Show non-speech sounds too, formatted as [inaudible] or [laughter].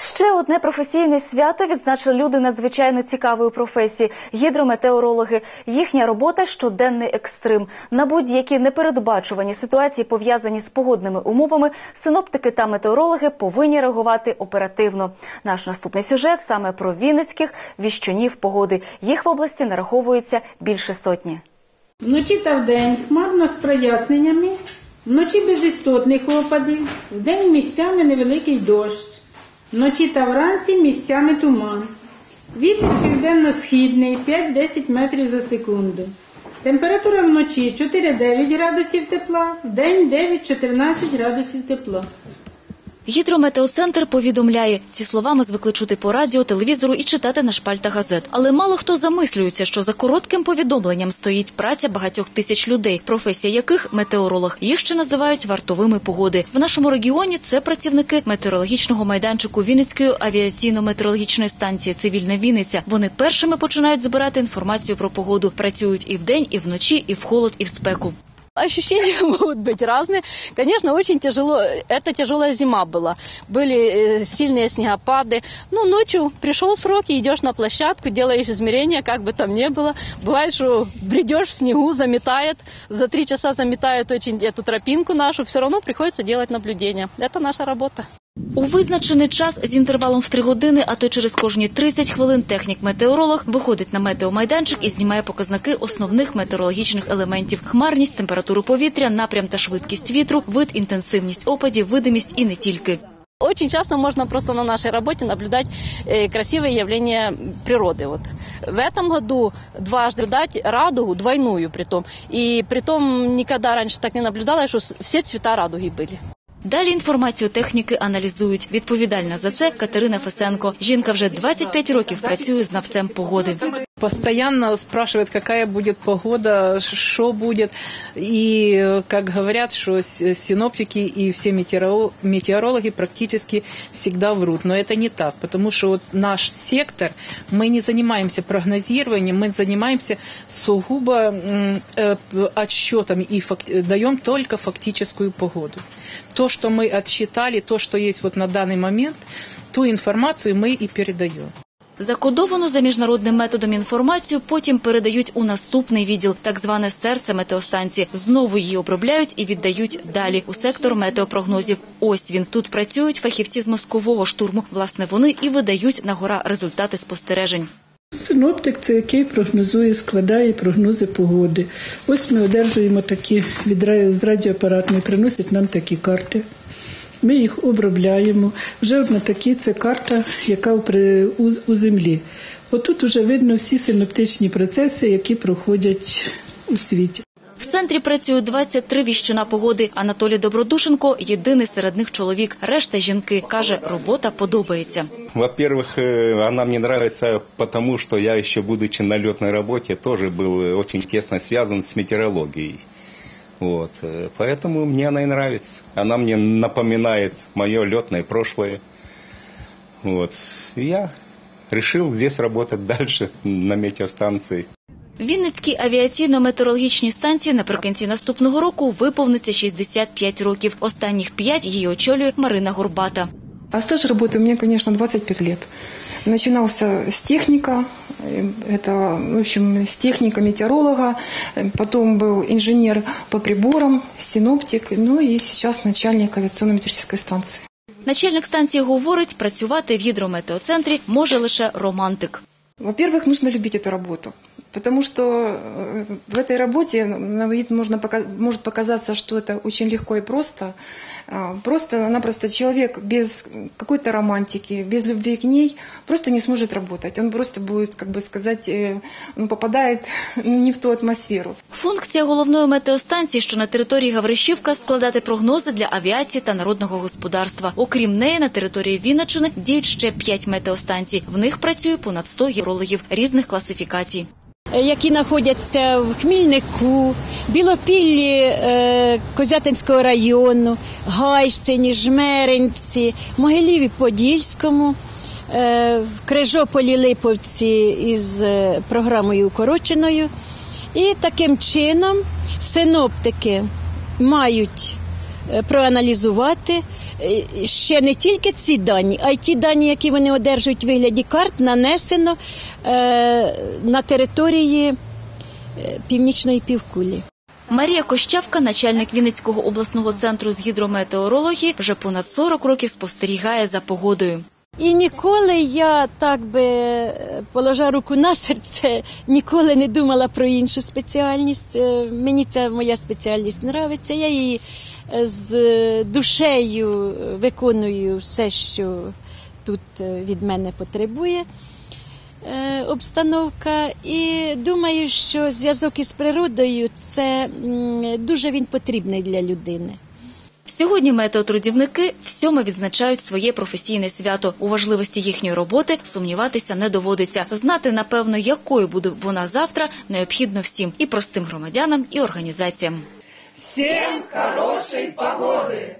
Ще одне професійне свято відзначили люди надзвичайно цікавої професії гідрометеорологи. Їхня робота щоденний екстрим. На будь-які непередбачувані ситуації, пов'язані з погодними умовами, синоптики та метеорологи повинні реагувати оперативно. Наш наступний сюжет саме про вінницьких віщунів погоди. Їх в області нараховується більше сотні. Вночі та вдень хмарно з проясненнями, вночі без істотних опадів, вдень місцями невеликий дощ, вночі та вранці місцями туман. Вітер південно-східний 5-10 метрів за секунду. Температура вночі 4-9 градусів тепла, в день 9-14 градусів тепла. Гідрометеоцентр повідомляє, ці слова ми звикли чути по радіо, телевізору і читати на шпальтах газет. Але мало хто замислюється, що за коротким повідомленням стоїть праця багатьох тисяч людей, професія яких метеоролог. Їх ще називають вартовими погоди. В нашому регіоні це працівники метеорологічного майданчику Вінницької авіаційно-метеорологічної станції Цивільна Вінниця. Вони першими починають збирати інформацію про погоду. Працюють і вдень, і вночі, і в холод, і в спеку. Ощущения [laughs] могут быть разные. Конечно, очень тяжело. Это тяжелая зима была. Были э, сильные снегопады. Ну, ночью пришел срок, и идешь на площадку, делаешь измерения, как бы там ни было. Бывает, что бредешь в снегу, заметает. За три часа заметает очень эту тропинку нашу. Все равно приходится делать наблюдения. Это наша работа. У визначений час з інтервалом в 3 години, а то через кожні 30 хвилин технік-метеоролог виходить на метеомайданчик і знімає показники основних метеорологічних елементів: хмарність, температуру повітря, напрям та швидкість вітру, вид, інтенсивність опадів, видимість і не тільки. Очень часто можно просто на нашей работе наблюдать э, красивые явления природы. Вот. В этом году дважды наблюдать радугу, двойную притом. И притом никогда раньше так не наблюдала, что с- все цвета радуги были. Далі інформацію техніки аналізують. Відповідальна за це Катерина Фесенко. Жінка вже 25 років працює знавцем погоди. Постоянно спрашивают, какая будет погода, что будет. И, как говорят, что синоптики и все метеоро- метеорологи практически всегда врут. Но это не так, потому что вот наш сектор, мы не занимаемся прогнозированием, мы занимаемся сугубо э, отсчетом и даем только фактическую погоду. То, что мы отсчитали, то, что есть вот на данный момент, ту информацию мы и передаем. Закодовану за міжнародним методом інформацію потім передають у наступний відділ, так зване серце метеостанції. Знову її обробляють і віддають далі у сектор метеопрогнозів. Ось він тут працюють фахівці з мозкового штурму. Власне, вони і видають на гора результати спостережень. Синоптик це який прогнозує, складає прогнози погоди. Ось ми одержуємо такі від з радіоапаратної, приносять нам такі карти. Ми їх обробляємо. Вже от на такі це карта, яка при, у, у землі. Отут вже видно всі синоптичні процеси, які проходять у світі. В центрі працюють 23 віщуна погоди. Анатолій Добродушенко – єдиний серед них чоловік. Решта жінки каже, робота подобається. Во-первых, э, она мне нравится потому, что я еще, будучи на летной работе, тоже был э, очень тесно связан с метеорологией. Вот. э, Поэтому мне она и нравится. Она мне напоминает мое летное прошлое. Вот. И я решил здесь работать дальше, на метеостанции. Вінницькій авіаційно-метеорологічній станції наприкінці наступного року виповниться 65 років. Останніх п'ять її очолює Марина Горбата. А стаж работы у меня, конечно, 25 лет. Начинался с техника, э, это, в общем, с техника метеоролога, э, потом был инженер по приборам, синоптик, ну и сейчас начальник авиационно-метеорологической станции. Начальник станції говорить, працювати в гідрометеоцентрі може лише романтик. Во-первых, нужно любить эту работу, потому что э, в этой работе на вид можно, пока- может показаться, что это очень легко и просто. А, Просто-напросто человек без какой-то романтики, без любви к ней просто не сможет работать. Он просто будет, как бы сказать, э, ну, попадает [laughs] не в ту атмосферу. Функція головної метеостанції, що на території Гаврищівка, складати прогнози для авіації та народного господарства. Окрім неї, на території Вінниччини діють ще п'ять метеостанцій. В них працює понад 100 геологів різних класифікацій. які знаходяться в Хмільнику, Білопіллі е, Козятинського району, Гайсині, Жмеринці, Могиліві Подільському, е, Крижополі Липовці із е, програмою укороченою. І таким чином синоптики мають проаналізувати е, ще не тільки ці дані, а й ті дані, які вони одержують в вигляді карт, нанесено е, на території е, північної півкулі. Марія Кощавка, начальник Вінницького обласного центру з гідрометеорології, вже понад 40 років спостерігає за погодою. І ніколи я так би е, положа руку на серце, ніколи не думала про іншу спеціальність. Е, Мені ця моя спеціальність нравиться. Я її е, з душею виконую все, що тут від мене потребує обстановка. І думаю, що зв'язок із природою це дуже він потрібний для людини. Сьогодні метеотрудівники всьому відзначають своє професійне свято. У важливості їхньої роботи сумніватися не доводиться. Знати, напевно, якою буде вона завтра, необхідно всім і простим громадянам, і організаціям. Всім хорошої погоды!